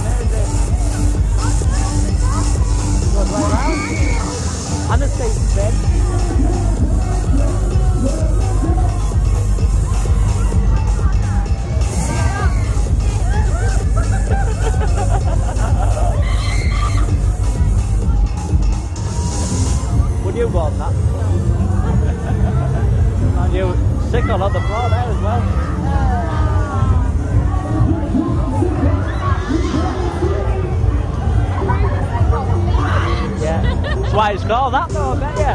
happy to manage. Goes right around. I'm. Would you want that? and you sick on the floor there as well. Why it's called that though, I bet you.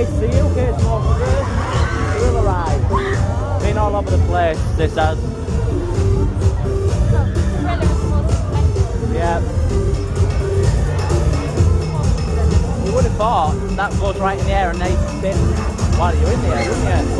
it's the UK Smoke Thriller ride. Been all over the place, this has. Yeah. You would have thought that goes right in the air and they spin while you're in the air, wouldn't you?